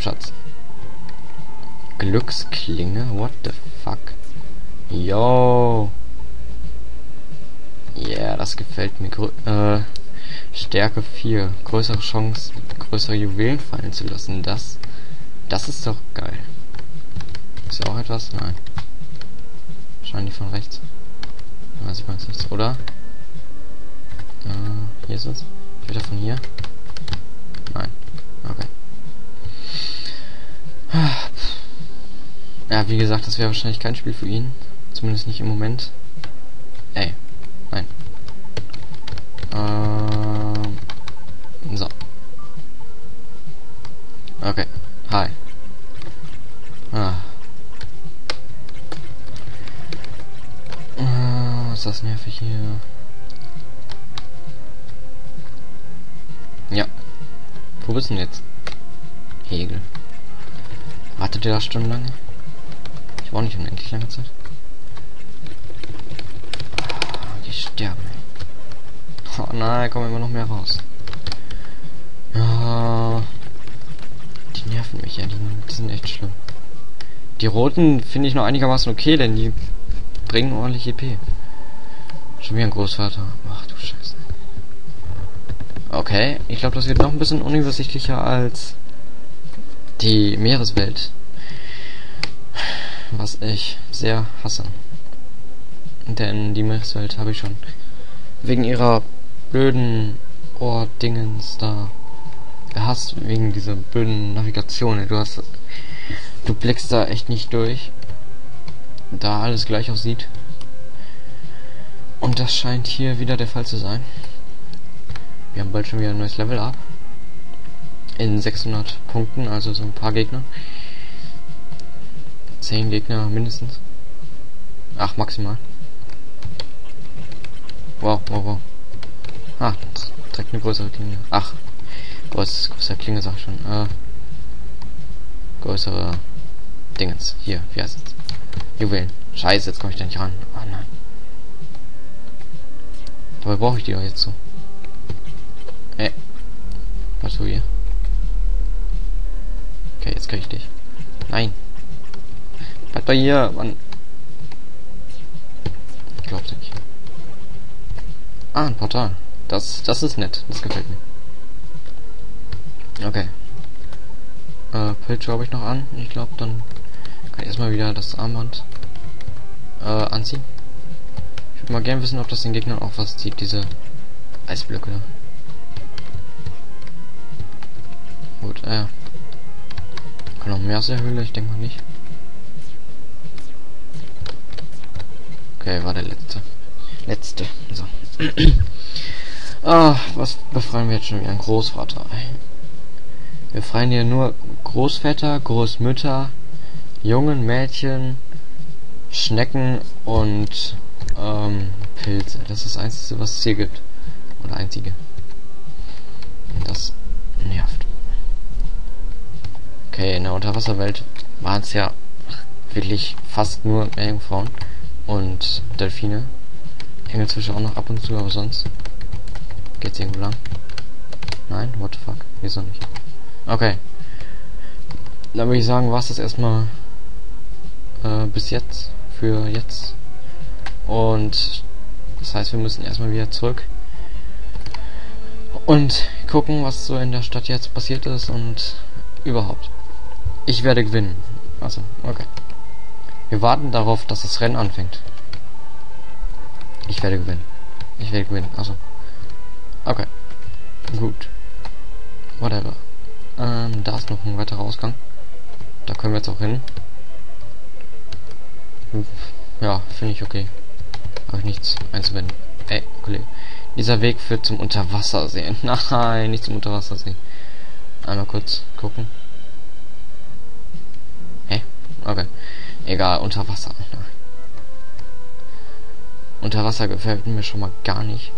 mein Schatz. Glücksklinge? What the fuck? Yo. Yeah, das gefällt mir. Äh, Stärke 4. Größere Chance, größere Juwelen fallen zu lassen. Das, das ist doch geil. Ist ja auch etwas? Nein. Wahrscheinlich von rechts. Da sieht man es oder? Äh, hier ist es. Wieder von hier. Nein. Okay. Ja, wie gesagt, das wäre wahrscheinlich kein Spiel für ihn. Zumindest nicht im Moment. Ey. Nein. Ähm. So. Okay. Hi. Ah. Ah, ist das nervig hier. Ja. Wo bist du denn jetzt? Hegel. Wartet ihr da stundenlang? Ich war nicht unendlich lange Zeit. Ah, die sterben. Oh nein, kommen immer noch mehr raus. Ah, die nerven mich ja, die, die sind echt schlimm. Die roten finde ich noch einigermaßen okay, denn die bringen ordentlich EP. Schon wieder ein Großvater. Ach du Scheiße. Okay, ich glaube, das wird noch ein bisschen unübersichtlicher als die Meereswelt. Was ich sehr hasse. Denn die Meereswelt habe ich schon wegen ihrer blöden Ohrdingens da gehasst, wegen dieser blöden Navigation. Du hast. Du blickst da echt nicht durch. Da alles gleich aussieht. Und das scheint hier wieder der Fall zu sein. Wir haben bald schon wieder ein neues Level ab. In 600 Punkten, also so ein paar Gegner. 10 Gegner mindestens. Ach, maximal. Wow, wow, wow. Ah, direkt eine größere Klinge. Ach, größere, größere Klinge, sag ich schon. Äh, größere Dingens. Hier, wie heißt es? Juwelen. Scheiße, jetzt komme ich da nicht ran. Oh nein. Dabei brauche ich die doch jetzt so. Ey. Was du hier? Okay, jetzt krieg ich dich. Nein. Doch hier, Mann. Ich nicht. Ah, ein Portal. Das, das ist nett. Das gefällt mir. Okay. Äh, Pilz habe ich noch an. Ich glaube, dann kann ich erstmal wieder das Armband äh, anziehen. Ich würde mal gerne wissen, ob das den Gegnern auch was zieht, diese Eisblöcke. Gut, äh. Kann noch mehr aus der Höhle? Ich denke mal nicht. War der letzte. Letzte. So. ah, was befreien wir jetzt schon wieder? Ein Großvater. Wir befreien hier nur Großväter, Großmütter, Jungen, Mädchen, Schnecken und ähm, Pilze. Das ist das Einzige, was es hier gibt. Oder einzige. Und das nervt. Okay, in der Unterwasserwelt waren es ja wirklich fast nur Meerjungfrauen und Delfine. Engelzwische auch noch ab und zu, aber sonst geht's irgendwo lang. Nein, what the fuck? Wieso nicht? Okay. Dann würde ich sagen, war es das erstmal äh, bis jetzt. Für jetzt. Und das heißt, wir müssen erstmal wieder zurück. Und gucken, was so in der Stadt jetzt passiert ist und überhaupt. Ich werde gewinnen. Also, okay. Wir warten darauf, dass das Rennen anfängt. Ich werde gewinnen. Ich werde gewinnen. Also. Okay. Gut. Whatever. Ähm, da ist noch ein weiterer Ausgang. Da können wir jetzt auch hin. Ja, finde ich okay. Habe ich nichts einzuwenden. Ey, Kollege. Dieser Weg führt zum Unterwassersee. Nein, nicht zum Unterwassersee. Einmal kurz gucken. Hä? Okay. Egal, unter Wasser. Unter Wasser gefällt mir schon mal gar nicht.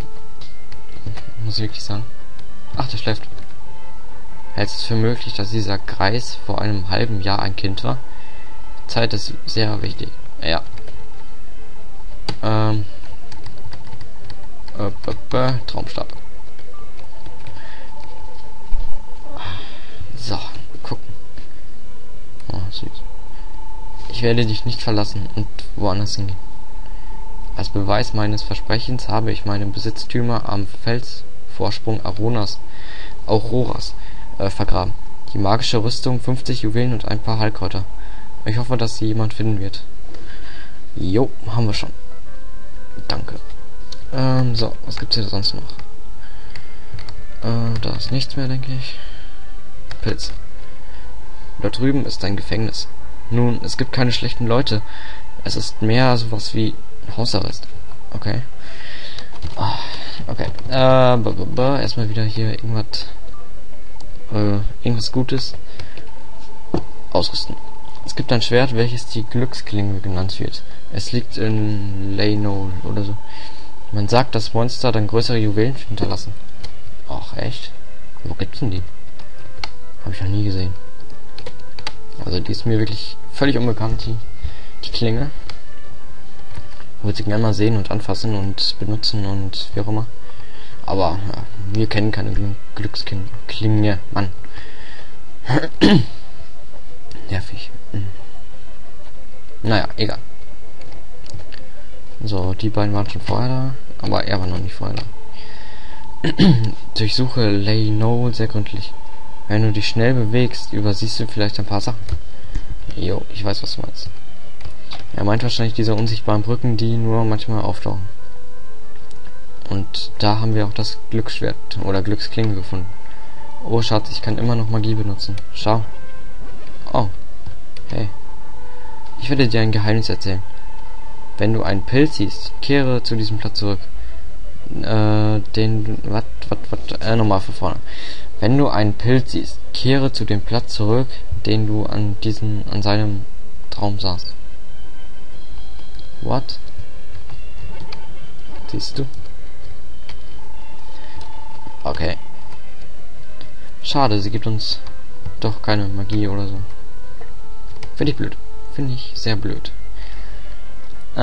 Muss ich wirklich sagen. Ach, der schläft. Hältst du es für möglich, dass dieser Greis vor einem halben Jahr ein Kind war? Zeit ist sehr wichtig. Ja. Ähm. Äh, äh, Traumstab. So, gucken. Werde dich nicht verlassen und woanders hingehen. Als Beweis meines Versprechens habe ich meine Besitztümer am Felsvorsprung Aronas, Auroras äh, vergraben. Die magische Rüstung, 50 Juwelen und ein paar Heilkräuter. Ich hoffe, dass sie jemand finden wird. Jo, haben wir schon. Danke. Ähm, so, was gibt's hier sonst noch? Äh, da ist nichts mehr, denke ich. Pilz. Dort drüben ist ein Gefängnis. Nun, es gibt keine schlechten Leute. Es ist mehr sowas wie Hausarrest. Okay. Oh, okay. Äh, erstmal wieder hier irgendwas äh, irgendwas Gutes ausrüsten. Es gibt ein Schwert, welches die Glücksklinge genannt wird. Es liegt in Leno oder so. Man sagt, dass Monster dann größere Juwelen hinterlassen. Ach, echt? Wo gibt's denn die? Habe ich noch nie gesehen. Also die ist mir wirklich völlig unbekannt, die, die Klinge. Würde sie gerne mal sehen und anfassen und benutzen und wie auch immer. Aber ja, wir kennen keine Gl Glücksklinge. Mann. Nervig. Naja, egal. So, die beiden waren schon vorher da, aber er war noch nicht vorher da. Durchsuche Lay No sehr gründlich. Wenn du dich schnell bewegst, übersiehst du vielleicht ein paar Sachen. Jo, ich weiß, was du meinst. Er meint wahrscheinlich diese unsichtbaren Brücken, die nur manchmal auftauchen. Und da haben wir auch das Glücksschwert oder Glücksklinge gefunden. Oh Schatz, ich kann immer noch Magie benutzen. Schau. Oh. Hey. Ich werde dir ein Geheimnis erzählen. Wenn du einen Pilz siehst, kehre zu diesem Platz zurück. Äh, den, wat, wat, wat, äh, nochmal von vorne. Wenn du einen Pilz siehst, kehre zu dem Platz zurück, den du an diesem, an seinem Traum sahst. What? Siehst du? Okay. Schade, sie gibt uns doch keine Magie oder so. Finde ich blöd. Finde ich sehr blöd. Äh,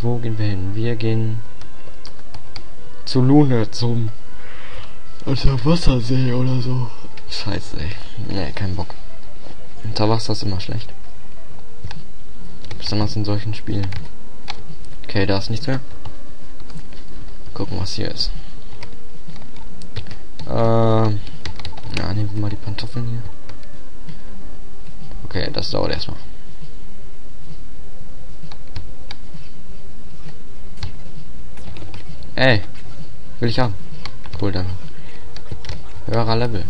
wo gehen wir hin? Wir gehen zu Lune, zum Unterwassersee oder so. Scheiße, ey. Nee, kein Bock. Unterwasser ist immer schlecht. Besonders in solchen Spielen. Okay, da ist nichts mehr. Gucken, was hier ist. Äh, ja, nehmen wir mal die Pantoffeln hier. Okay, das dauert erstmal. Ey, will ich haben. Cool, danke. Höherer Level.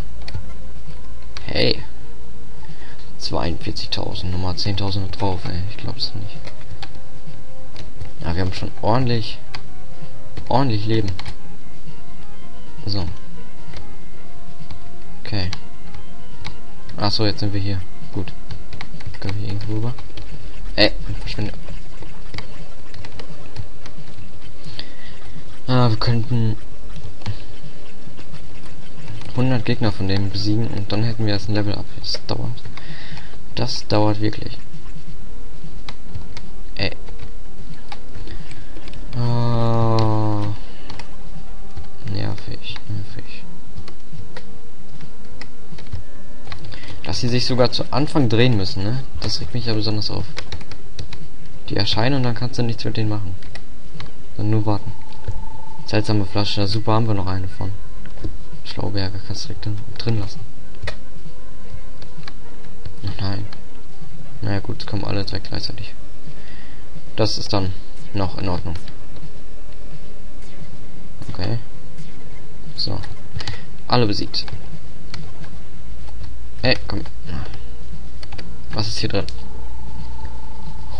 Hey. 42.000, Nummer 10.000 drauf, ey. Ich glaub's nicht. Ja, wir haben schon ordentlich, ordentlich Leben. So. Okay. Achso, jetzt sind wir hier. Gut. Können wir hier irgendwo rüber? Ey, verschwinde. Wir könnten 100 Gegner von denen besiegen und dann hätten wir das Level up. Das dauert. Das dauert wirklich. Ey. Oh. Nervig, nervig. Dass sie sich sogar zu Anfang drehen müssen, ne? Das regt mich ja besonders auf. Die erscheinen und dann kannst du nichts mit denen machen. Dann nur warten. Seltsame Flasche, super haben wir noch eine von. Schlauberger kannst du direkt drin lassen. Nein. Naja gut, kommen alle zwei gleichzeitig. Das ist dann noch in Ordnung. Okay. So. Alle besiegt. Ey, komm. Was ist hier drin?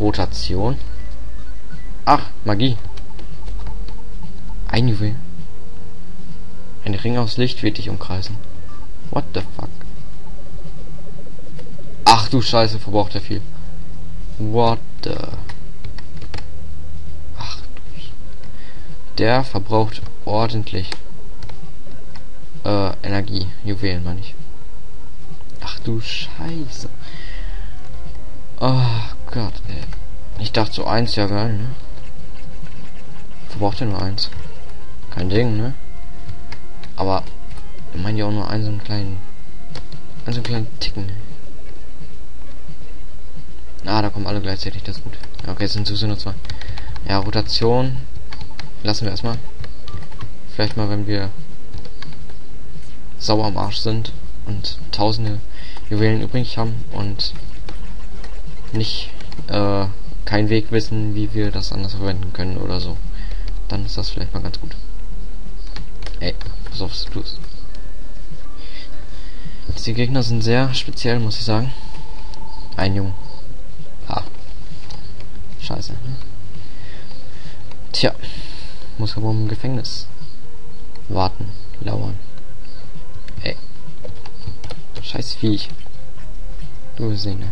Rotation. Ach, Magie. Ein Juwel. Ein Ring aus Licht wird dich umkreisen. What the fuck? Ach du Scheiße, verbraucht er viel. What the... Ach du... Der verbraucht ordentlich äh, Energie. Juwelen, meine ich. Ach du Scheiße. Oh Gott, ey. Ich dachte so eins, ja geil, ne? Verbraucht er nur eins. Kein Ding, ne? Aber ich meine ja auch nur einen so einen kleinen. einen so einen kleinen Ticken. Ah, da kommen alle gleichzeitig, das ist gut. Okay, jetzt sind es nur zwei. Ja, Rotation lassen wir erstmal. Vielleicht mal, wenn wir sauer am Arsch sind und tausende Juwelen übrig haben und nicht äh, keinen Weg wissen, wie wir das anders verwenden können oder so. Dann ist das vielleicht mal ganz gut. Ey, pass auf, was du tust. Die Gegner sind sehr speziell, muss ich sagen. Ein Junge. Ah. Scheiße. Ne? Tja. Muss aber im Gefängnis. Warten. Lauern. Ey. Scheiß Viech. Du Sehne.